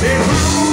Cerramos